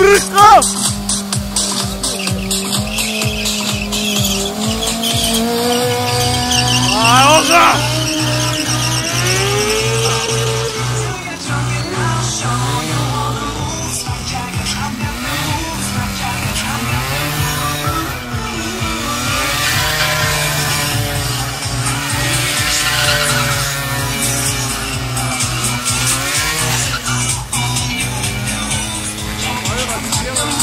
Brusco! Ah, Olga! Thank you.